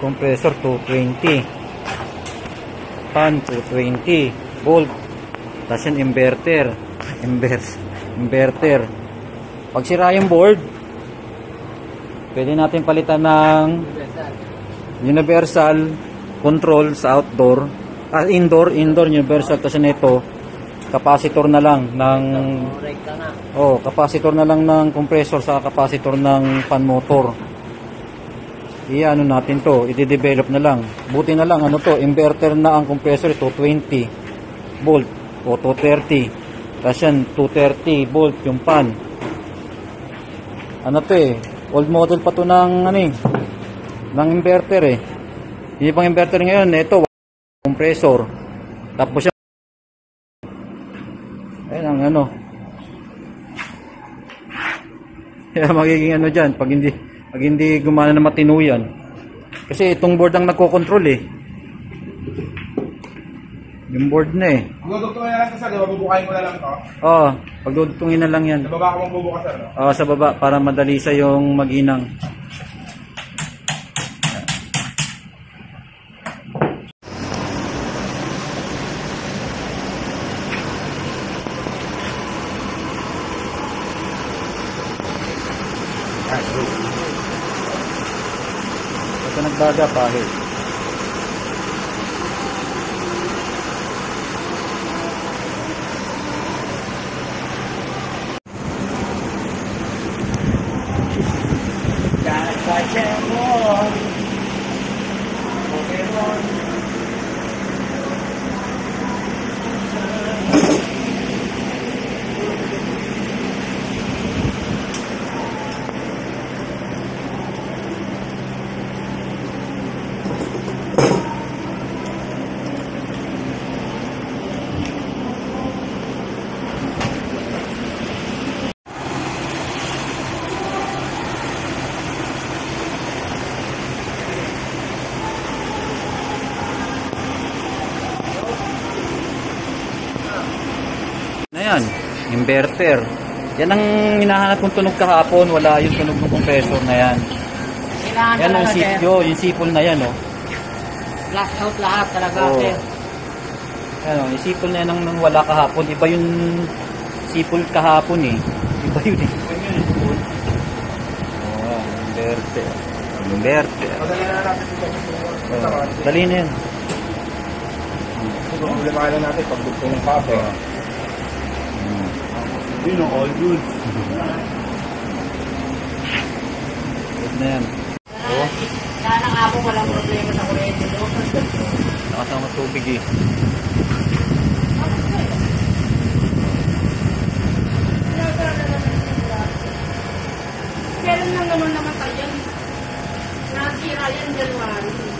compressor 220 fan 220 volt tapos yan inverter. Inverse. Inverter. Pag sira yung board pwede natin palitan ng universal control sa outdoor. Ah, indoor indoor universal. Tapos nito capacitor na lang ng oh capacitor na lang ng compressor sa capacitor ng fan motor i-ano natin to, i-develop na lang. Buti na lang, ano to, inverter na ang compressor, 220 volt o 230. Tapos yan, 230 volt yung pan. Ano to eh, old model pa to ng, ano eh, ng inverter eh. Yung ibang inverter ngayon, ito, compressor. Tapos yan, ayun ang ano. Kaya magiging ano dyan, pag hindi, pag hindi gumana na matino yan. Kasi itong board ang nagko-control eh. Yung board na eh. Dudugtungin na lang ito sir, di ba? Bubukayin ko na lang to. Oo, pagdudutungin na lang yan. Sa baba ko magbubukas sir. Oo, sa baba para madali sa yung maginang. Nagbaga pahit. Got a question? Yan, inverter. Yan ang hinahanap kong tunog kahapon, wala yung tunog ng compressor na yan. Kailangan Yan ang sityo, yung sipol na yan, oh. Blast out lahat talaga, Oo. sir. Ano, yung sipol na yan ang nang wala kahapon. Iba yung sipol kahapon eh. Iba yun eh. Oh, inverter. Inverter. Padali na natin ito. Oh, dali na yan. Problema na natin pag dugtong ng kape you know, all good. Good na yan. Oh. Sana nga po walang problema sa kuryente doon. Nakasama tubig eh. Kailan lang naman namatay yan? Nasira yan January.